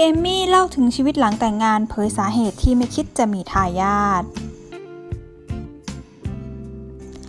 เอมมี่เล่าถึงชีวิตหลังแต่งงานเผยสาเหตุที่ไม่คิดจะมีทายาท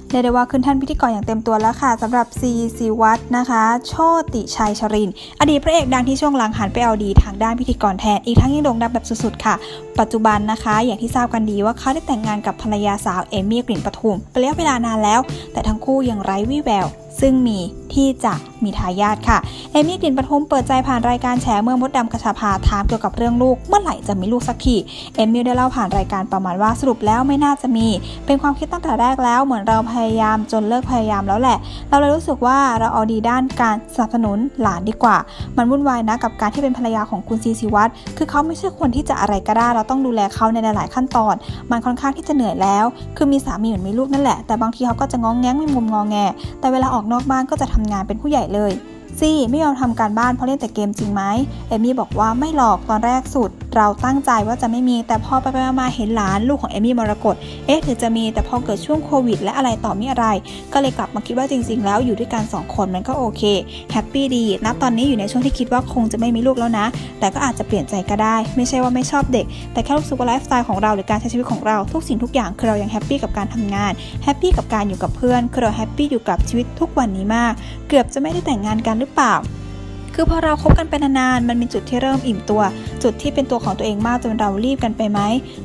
เรียกได้ว่าขึ้นท่านพิธีกรอย่างเต็มตัวแล้วค่ะสำหรับซีซีวัตนะคะ โชติชัยชริน อดีตพระเอกดังที่ช่วงหลังหันไปเอาดีทางด้านพิธีกรแทน อีกทั้งยังโด่งดังแบบสุดๆค่ะ ปัจจุบันนะคะ อย่างที่ทราบกันดีว่าเขาได้แต่งงานกับภรรยาสาวเอมี่กลิ่นปทุมเป็นระยะเวลานานแล้ว แต่ทั้งคู่ยังไร้วี่แวว ซึ่งมี ที่จะมีทายาทค่ะ เอมี่กลิ่นปทุมเปิดใจผ่านรายการแฉเมื่อมดดำกระชาพาถามเกี่ยวกับเรื่องลูก เมื่อไหร่จะมีลูกสักที เอมี่ได้เล่าผ่านรายการประมาณว่าสรุปแล้วไม่น่าจะมี เป็นความคิดตั้งแต่แรกแล้วเหมือนเราพยายามจนเลิกพยายามแล้วแหละ เราเลยรู้สึกว่าเราเอาดีด้านการสนับสนุนหลานดีกว่า มันวุ่นวายนะกับการที่เป็นภรรยาของคุณซีซีวัตคือเขาไม่ใช่คนที่จะอะไรก็ได้ เราต้องดูแลเขาในหลาย ๆ ขั้นตอน มันค่อนข้างที่จะเหนื่อยแล้ว คือมีสามีเหมือนมีลูกนั่นแหละ แต่บางทีเขาก็จะงองแงงไม่มุมงองแง แต่เวลาออกนอกบ้านก็จะทำงานเป็นผู้ใหญ่เลย ซี่ไม่ยอมทำการบ้านเพราะเล่นแต่เกมจริงไหมเอมี่บอกว่าไม่หลอกตอนแรกสุด เราตั้งใจว่าจะไม่มีแต่พอไปไปมาเห็นหลานลูกของเอมี่มรกตเอ๊ะถือจะมีแต่พอเกิดช่วงโควิด และอะไรต่อมีอะไร ก็เลยกลับมาคิดว่าจริง ๆ แล้วอยู่ด้วยกัน2คนมันก็โอเคแฮปปี้ดีนับตอนนี้อยู่ในช่วงที่คิดว่าคงจะไม่มีลูกแล้วนะ แต่ก็อาจจะเปลี่ยนใจก็ได้ ไม่ใช่ว่าไม่ชอบเด็ก แต่แค่รู้สึกว่าไลฟ์สไตล์ของเราหรือการใช้ชีวิตของเราทุกสิ่งทุกอย่างคือเรายัง happy กับการทำงาน happy กับการอยู่กับเพื่อนคือเรา happy อยู่กับชีวิตทุกวันนี้มาก เกือบจะไม่ได้แต่งงานกันหรือเปล่า คือพอเราคบกันไปนานๆ มันมีจุดที่เริ่มอิ่มตัว จุดที่เป็นตัวของตัวเองมากจนเรารีบกันไปไหม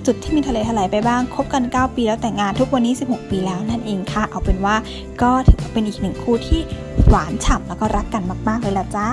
จุดที่มีทะเลาะอะไรไปบ้าง คบกัน 9 ปีแล้วแต่งงานทุกวันนี้ 16 ปีแล้วนั่นเองค่ะ เอาเป็นว่าก็ถือเป็นอีกหนึ่งคู่ที่หวานฉ่ำแล้วก็รักกันมากๆเลยละจ้า